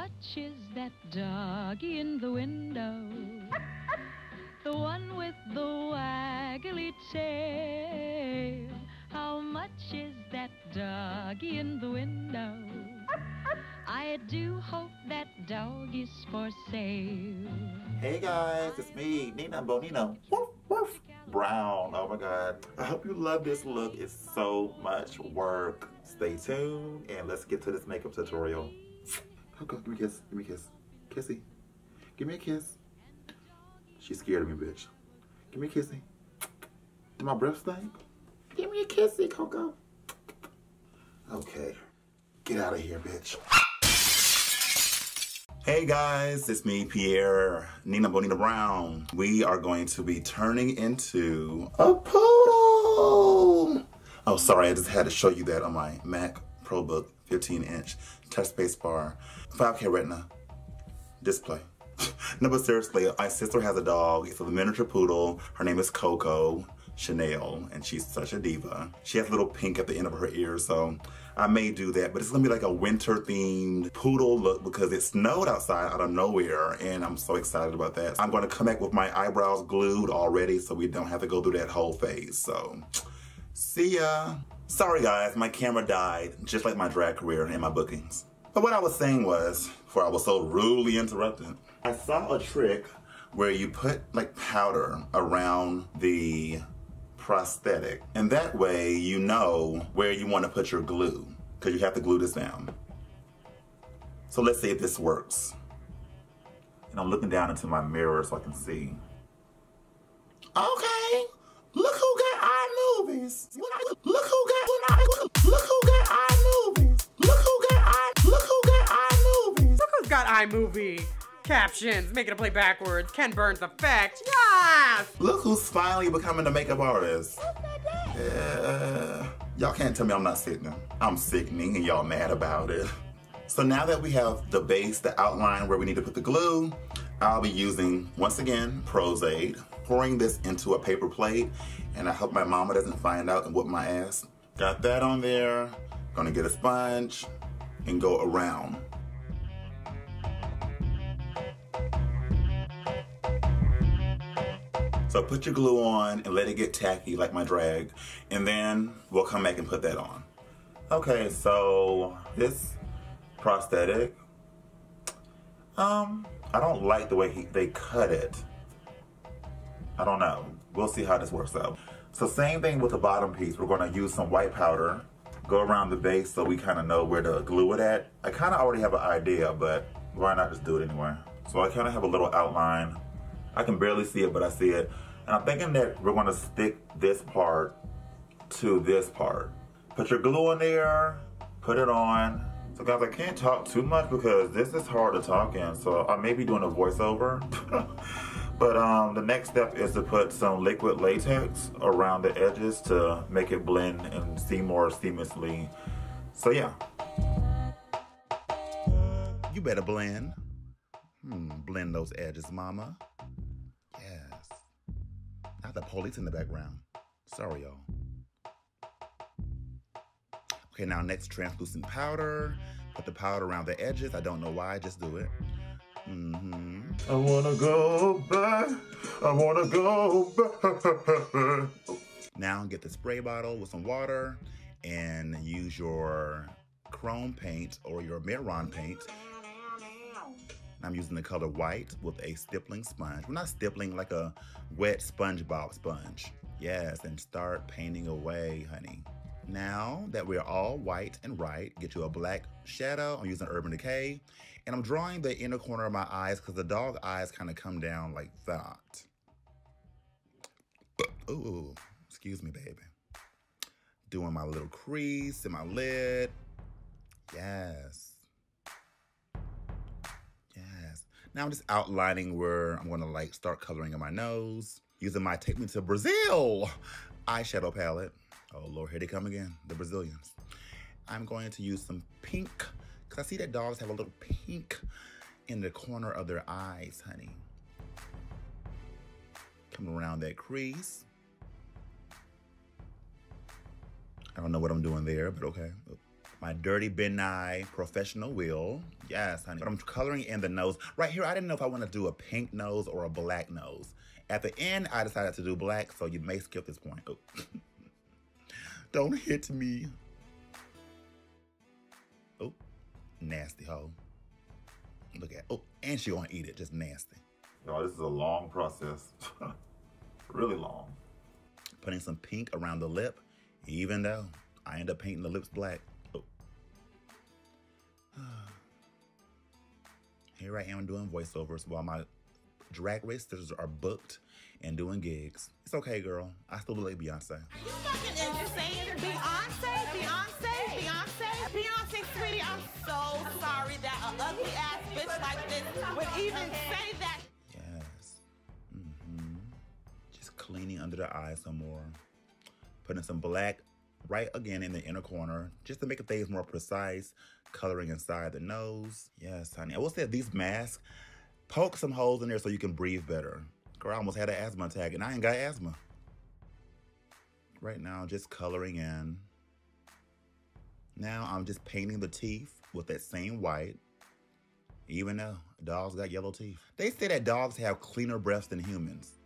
much is that doggy in the window? The one with the waggly tail. How much is that doggy in the window? I do hope that dog is for sale. Hey guys, it's me, Nina Bo'nina. Woof, woof. Brown. Oh my god. I hope you love this look. It's so much work. Stay tuned and let's get to this makeup tutorial. Okay, give me a kiss. Give me a kiss. Kissy. Give me a kiss. She's scared of me, bitch. Give me a kissy. Do my breath stink? Give me a kissy, Coco. Okay. Get out of here, bitch. Hey guys, it's me, Pierre, Nina Bo'nina Brown. We are going to be turning into a poodle. Oh, sorry, I just had to show you that on my Mac ProBook 15 inch touch space bar, 5K retina display. no, but seriously, my sister has a dog. It's a miniature poodle. Her name is Coco Chanel, and she's such a diva. She has a little pink at the end of her ear, so I may do that, but it's gonna be like a winter themed poodle look because it snowed outside out of nowhere, and I'm so excited about that. I'm gonna come back with my eyebrows glued already so we don't have to go through that whole phase, so see ya. Sorry guys, my camera died, just like my drag career and my bookings. But what I was saying was, before I was so rudely interrupted, I saw a trick where you put like powder around the prosthetic. And that way you know where you want to put your glue because you have to glue this down. So let's see if this works. And I'm looking down into my mirror so I can see. Okay, look iMovies. Look who got look who got iMovies. Look who got i look who got iMovies. Look who's got iMovie. Captions, making it play backwards, Ken Burns effect, yes! Look who's finally becoming a makeup artist. Yeah. Y'all can't tell me I'm not sickening. I'm sickening and y'all mad about it. So now that we have the base, the outline where we need to put the glue, I'll be using, once again, Pros-Aide, pouring this into a paper plate, and I hope my mama doesn't find out and whip my ass. Got that on there. Gonna get a sponge and go around. So put your glue on and let it get tacky like my drag, and then we'll come back and put that on. Okay, so this prosthetic, um, I don't like the way he, they cut it. I don't know. We'll see how this works out. So same thing with the bottom piece. We're gonna use some white powder, go around the base so we kind of know where to glue it at. I kind of already have an idea, but why not just do it anyway? So I kind of have a little outline I can barely see it, but I see it. And I'm thinking that we're gonna stick this part to this part. Put your glue in there, put it on. So guys, I can't talk too much because this is hard to talk in, so I may be doing a voiceover. but um, the next step is to put some liquid latex around the edges to make it blend and see more seamlessly. So yeah. You better blend. Hmm, blend those edges, mama. Yes. Not the police in the background. Sorry, y'all. Okay, now next translucent powder. Put the powder around the edges. I don't know why, just do it. Mm-hmm. I wanna go back. I wanna go back. Now get the spray bottle with some water and use your chrome paint or your Mehron paint I'm using the color white with a stippling sponge. We're not stippling like a wet SpongeBob sponge. Yes, and start painting away, honey. Now that we're all white and right, get you a black shadow. I'm using Urban Decay. And I'm drawing the inner corner of my eyes because the dog eyes kind of come down like that. Ooh, excuse me, baby. Doing my little crease in my lid. Yes. Yes. Now I'm just outlining where I'm gonna like start coloring in my nose using my Take Me to Brazil eyeshadow palette. Oh Lord, here they come again, the Brazilians. I'm going to use some pink, because I see that dogs have a little pink in the corner of their eyes, honey. Coming around that crease. I don't know what I'm doing there, but okay. my Dirty Ben Nye professional wheel. Yes, honey. But I'm coloring in the nose. Right here, I didn't know if I want to do a pink nose or a black nose. At the end, I decided to do black, so you may skip this point. Oh. Don't hit me. Oh, nasty hoe. Look at, oh, and she gonna eat it, just nasty. Y'all, this is a long process. really long. Putting some pink around the lip, even though I end up painting the lips black. Oh. Here I am doing voiceovers while my drag racers are booked and doing gigs. It's okay, girl. I still look like Beyonce. Are you fucking insane? Beyonce? Beyonce? Beyonce? Beyonce, sweetie, I'm so sorry that an ugly ass bitch like this would even say that. Yes. Mm-hmm. Just cleaning under the eyes some more. Putting some black right again in the inner corner just to make the things more precise. Coloring inside the nose. Yes, honey. I will say these masks poke some holes in there so you can breathe better. Girl, I almost had an asthma attack and I ain't got asthma. Right now, just coloring in. Now I'm just painting the teeth with that same white. Even though dogs got yellow teeth. They say that dogs have cleaner breaths than humans.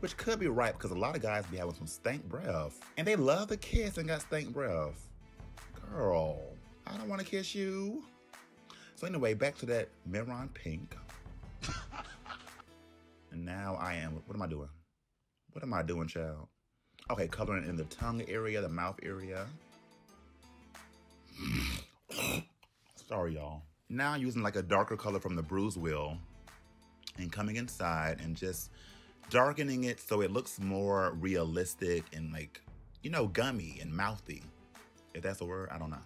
Which could be right because a lot of guys be having some stank breath. And they love to kiss and got stank breath. Girl, I don't want to kiss you. So anyway, back to that Mehron pink. And now I am, what am I doing? What am I doing, child? Okay, coloring in the tongue area, the mouth area. Sorry, y'all. Now using like a darker color from the bruise wheel and coming inside and just darkening it so it looks more realistic and like, you know, gummy and mouthy. If that's a word, I don't know.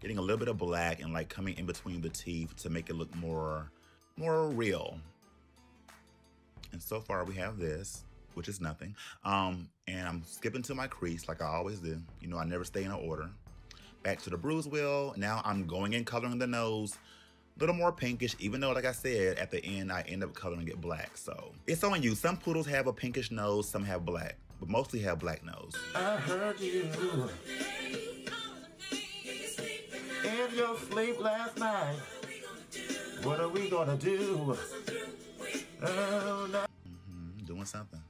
Getting a little bit of black and like coming in between the teeth to make it look more, more real. And so far we have this, which is nothing. Um, and I'm skipping to my crease like I always do. You know, I never stay in order. Back to the bruise wheel. Now I'm going in coloring the nose a little more pinkish, even though, like I said, at the end, I end up coloring it black. So it's on you. Some poodles have a pinkish nose, some have black, but mostly have black nose. I heard you in your sleep last night. What are we gonna do? Oh, no. Doing something.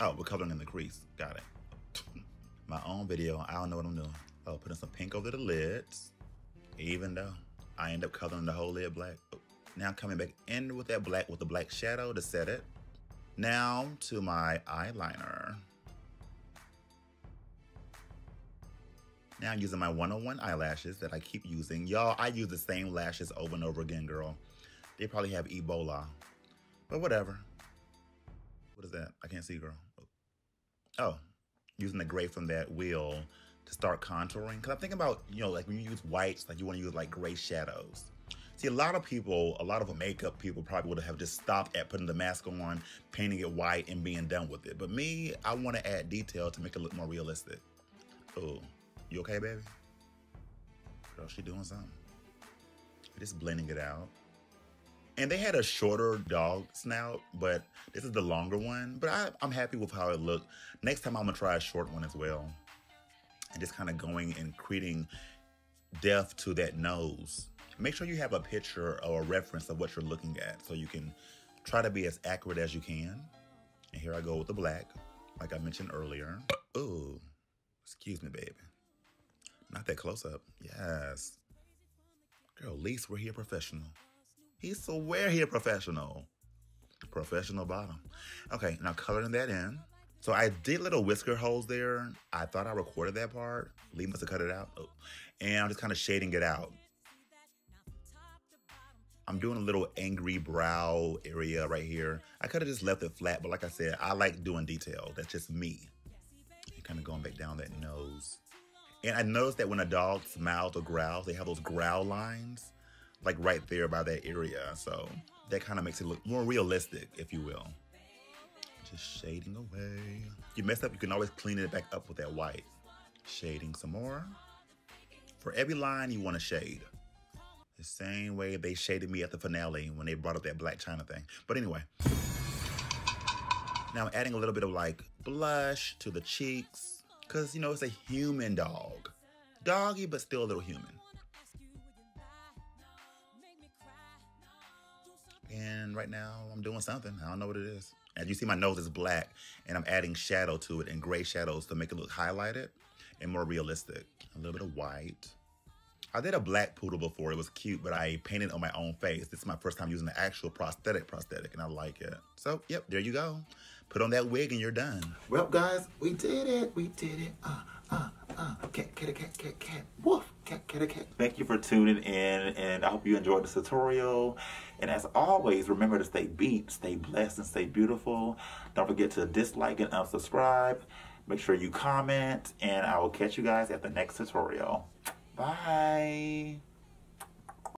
Oh, we're coloring in the crease. Got it. My own video. I don't know what I'm doing. Oh, putting some pink over the lids. Even though I end up coloring the whole lid black. Oh, now coming back in with that black with the black shadow to set it. Now to my eyeliner. Now I'm using my 101 eyelashes that I keep using. Y'all, I use the same lashes over and over again, girl. They probably have Ebola. But whatever. What is that? I can't see, girl. Oh, using the gray from that wheel to start contouring. Because I'm thinking about, you know, like when you use whites, like you want to use like gray shadows. See, a lot of people, a lot of makeup people probably would have just stopped at putting the mask on, painting it white, and being done with it. But me, I want to add detail to make it look more realistic. Oh, you okay, baby? Girl, she doing something. Just blending it out. And they had a shorter dog snout, but this is the longer one. But I, I'm happy with how it looked. Next time I'm gonna try a short one as well and just kind of going and creating depth to that nose. Make sure you have a picture or a reference of what you're looking at so you can try to be as accurate as you can. And here I go with the black, like I mentioned earlier. Ooh, excuse me, baby. Not that close up. Yes. Girl, at least we're here professional. He's so we're here professional. Professional bottom. Okay, now coloring that in. So I did little whisker holes there. I thought I recorded that part. Lee must have cut it out. Oh. And I'm just kind of shading it out. I'm doing a little angry brow area right here. I could have just left it flat, but like I said, I like doing detail. That's just me. And kind of going back down that nose. And I noticed that when a dog smiles or growls, they have those growl lines, like right there by that area. So that kind of makes it look more realistic, if you will. Just shading away. You mess up, you can always clean it back up with that white. Shading some more. For every line, you want to shade. The same way they shaded me at the finale when they brought up that Blac Chyna thing. But anyway. Now I'm adding a little bit of like blush to the cheeks. Because, you know, it's a human dog. doggy, but still a little human. And right now I'm doing something. I don't know what it is. As you see, my nose is black and I'm adding shadow to it and gray shadows to make it look highlighted and more realistic. A little bit of white. I did a black poodle before. It was cute, but I painted on my own face. This is my first time using the actual prosthetic prosthetic, and I like it. So, yep, there you go. Put on that wig and you're done. Well, guys, we did it. We did it. Uh, uh, uh. Cat, cat, cat, cat, cat. Woof. Thank you for tuning in, and I hope you enjoyed this tutorial. And as always, remember to stay beat, stay blessed, and stay beautiful. Don't forget to dislike and unsubscribe. Make sure you comment, and I will catch you guys at the next tutorial. Bye.